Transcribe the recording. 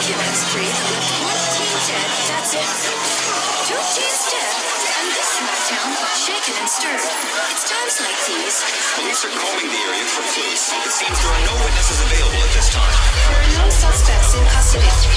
Oculus tree one teen dead. That's it. Two teams dead, and this small town shaken and stirred. It's times like these. Police are combing the area for clues. It seems there are no witnesses available at this time. There are no suspects in custody.